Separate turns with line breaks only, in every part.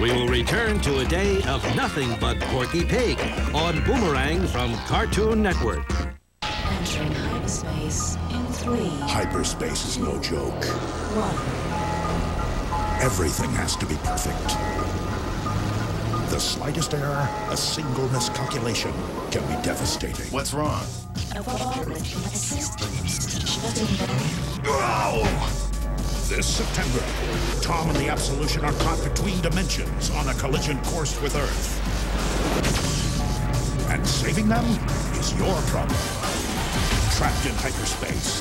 We will return to a day of nothing but Porky Pig on Boomerang from Cartoon Network.
Entering hyperspace in three,
Hyperspace is no joke.
one.
Everything has to be perfect. The slightest error, a single miscalculation, can be devastating.
What's wrong?
Evolving systems shutting down.
This September, Tom and the Absolution are caught between dimensions on a collision course with Earth. And saving them is your problem. Trapped in hyperspace.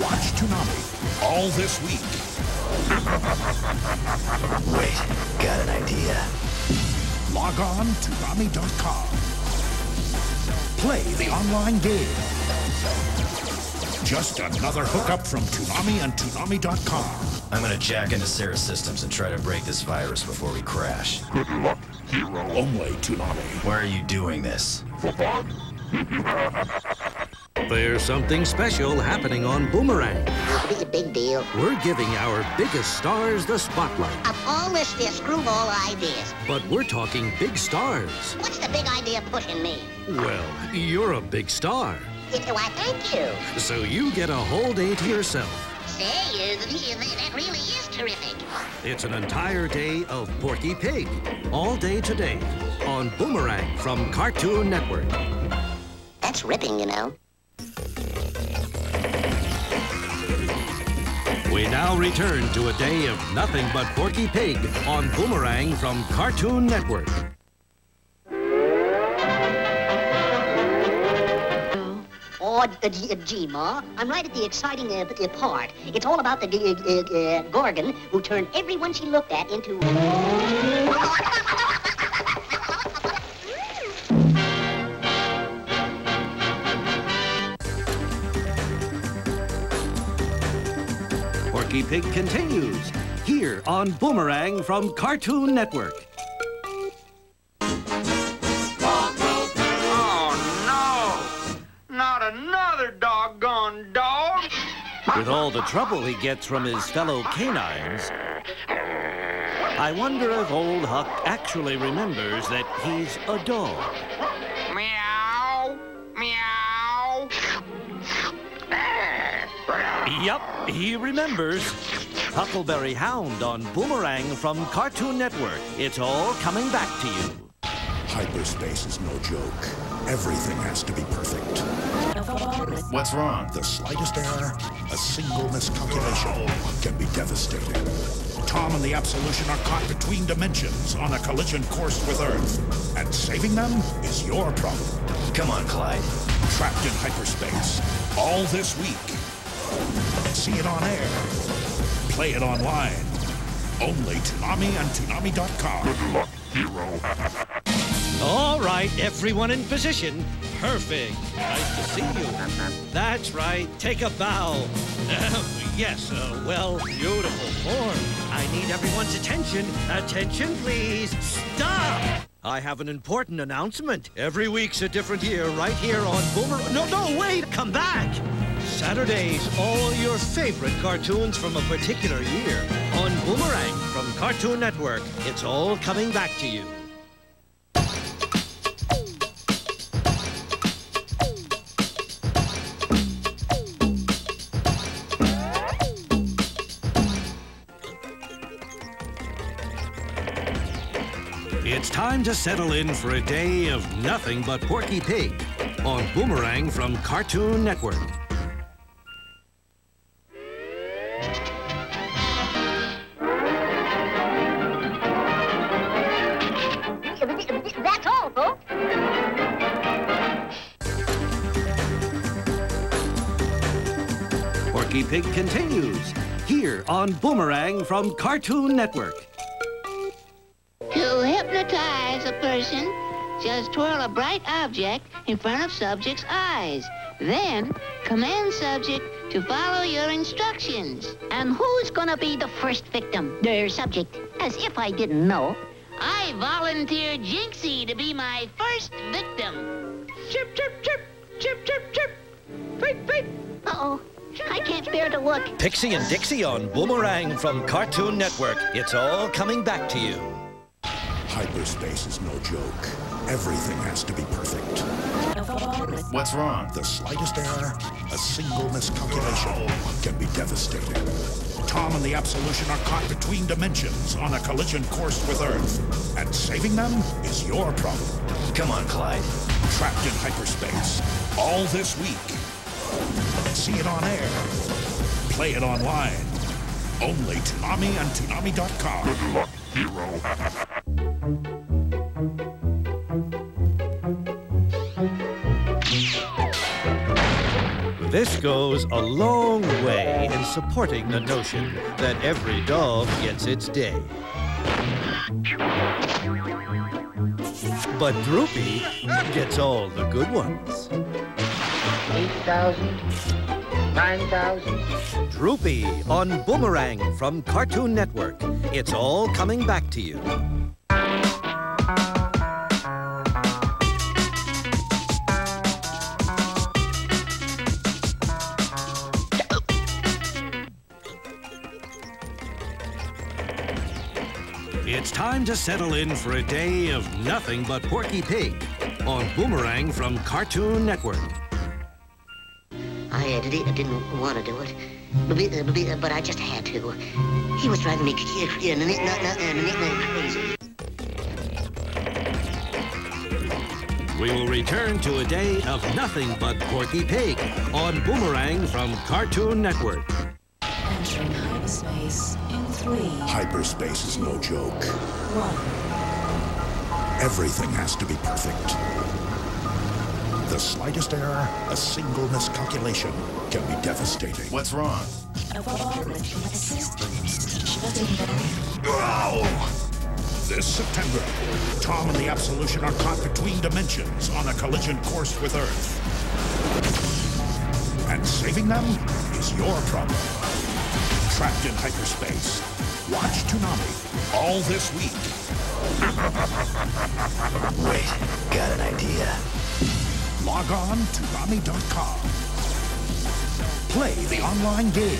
Watch Toonami all this week.
Wait, got an idea.
Log on to Toonami.com. Play the online game. Just another hookup from Toonami and Toonami.com.
I'm gonna jack into SARA's systems and try to break this virus before we crash. Good luck, hero.
Only Toonami.
Why are you doing this?
There's something special happening on Boomerang.
It's a big deal.
We're giving our biggest stars the spotlight.
Of all this, their screwball ideas.
But we're talking big stars.
What's the big idea pushing me?
Well, you're a big star.
Why, thank you.
So you get a whole day to yourself.
Say, uh, that really is terrific.
It's an entire day of Porky Pig. All day today on Boomerang from Cartoon Network.
That's ripping, you know.
We now return to a day of nothing but Porky Pig on Boomerang from Cartoon Network.
Oh, uh, gee, uh, Ma, I'm right at the exciting uh, uh, part. It's all about the uh, Gorgon who turned everyone she looked at into...
Porky Pig continues here on Boomerang from Cartoon Network. With all the trouble he gets from his fellow canines, I wonder if old Huck actually remembers that he's a dog.
Meow! Meow!
Yup, he remembers. Huckleberry Hound on Boomerang from Cartoon Network. It's all coming back to you.
Hyperspace is no joke. Everything has to be perfect.
What's wrong?
The slightest error, a single miscalculation, can be devastating. Tom and the Absolution are caught between dimensions on a collision course with Earth. And saving them is your problem.
Come on, Clyde.
Trapped in hyperspace. All this week. See it on air. Play it online. Only Toonami and Toonami.com. Good luck, hero.
All right, everyone in position. Perfect. Nice to see you. That's right. Take a bow. yes, uh, well, beautiful form. I need everyone's attention. Attention, please. Stop! I have an important announcement. Every week's a different year right here on Boomer. No, no, wait! Come back! Saturdays, all your favorite cartoons from a particular year on Boomerang from Cartoon Network. It's all coming back to you. It's time to settle in for a day of nothing but Porky Pig on Boomerang from Cartoon Network.
That's all, folks.
Porky Pig continues here on Boomerang from Cartoon Network.
Just twirl a bright object in front of subject's eyes. Then, command subject to follow your instructions.
And who's gonna be the first victim? The subject. As if I didn't know.
I volunteer Jinxie to be my first victim.
Chip, chip, chip! Chip, chip, chip! Beep, beep!
Uh-oh. I can't bear to look.
Pixie and Dixie on Boomerang from Cartoon Network. It's all coming back to you.
Hyperspace is no joke. Everything has to be perfect.
What's wrong?
The slightest error, a single miscalculation, can be devastating. Tom and the Absolution are caught between dimensions on a collision course with Earth. And saving them is your problem.
Come on, Clyde.
Trapped in hyperspace. All this week. See it on air. Play it online. Only Toonami and Toonami.com. Good luck, hero.
This goes a long way in supporting the notion that every dog gets its day. But Droopy gets all the good ones.
8,000, 9,000.
Droopy on Boomerang from Cartoon Network. It's all coming back to you. It's time to settle in for a day of nothing but Porky Pig on Boomerang from Cartoon Network.
I uh, di- didn't want to do it, but, be- uh, be- uh, but I just had to. He was driving me crazy.
We will return to a day of nothing but Porky Pig on Boomerang from Cartoon Network.
Entering hyperspace in three,
Hyperspace is no joke. Everything has to be perfect. The slightest error, a single miscalculation, can be devastating.
What's wrong?
Operation systems shutting down.
This September, Tom and the Absolution are caught between dimensions on a collision course with Earth. And saving them is your problem. Trapped in hyperspace. Watch Toonami all this week.
Wait, got an idea.
Log on to Toonami.com. Play the online game.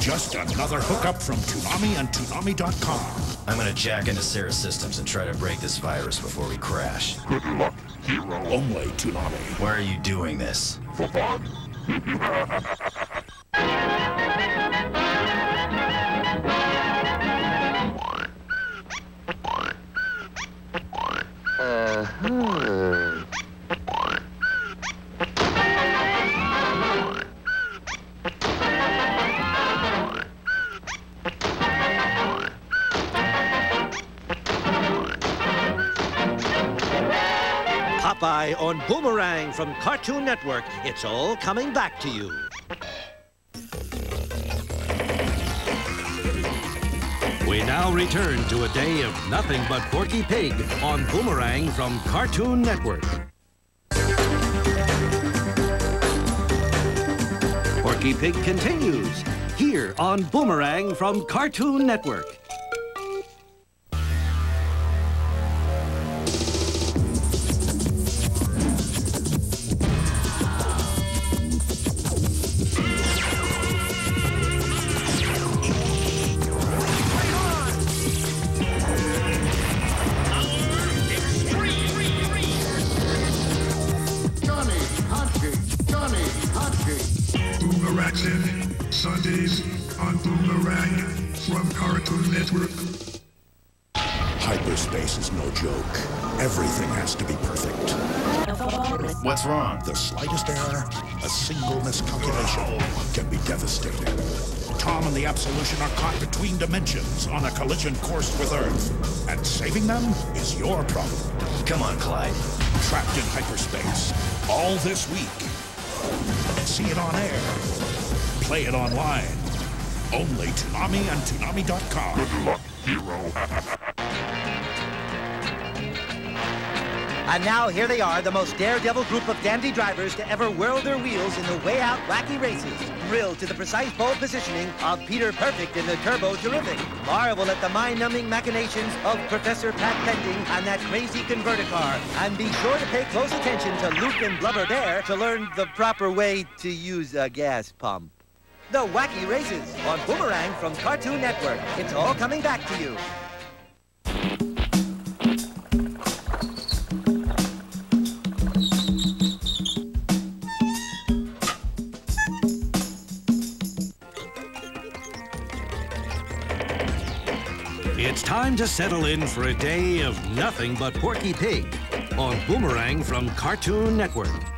Just another hookup from Toonami and Toonami.com.
I'm gonna jack into SARA Systems and try to break this virus before we crash. Good luck, hero.
Only Toonami.
Why are you doing this?
On Boomerang from Cartoon Network. It's all coming back to you. We now return to a day of nothing but Porky Pig on Boomerang from Cartoon Network. Porky Pig continues here on Boomerang from Cartoon Network.
Hachi.
Boomerang Sundays on Boomerang from Cartoon Network.
Hyperspace is no joke. Everything has to be perfect.
What's wrong?
The slightest error, a single miscalculation, can be devastating. Tom and the Absolution are caught between dimensions on a collision course with Earth. And saving them is your problem.
Come on, Clyde.
Trapped in hyperspace. All this week. See it on air. Play it online. Only Toonami and Toonami.com. Good luck, hero.
And now here they are, the most daredevil group of dandy drivers to ever whirl their wheels in the way out wacky races. Thrilled to the precise pole positioning of Peter Perfect in the Turbo Terrific. Marvel at the mind-numbing machinations of Professor Pat Pending and that crazy converter car. And be sure to pay close attention to Luke and Blubber Bear to learn the proper way to use a gas pump. The Wacky Races on Boomerang from Cartoon Network. It's all coming back to you.
It's time to settle in for a day of nothing but Porky Pig on Boomerang from Cartoon Network.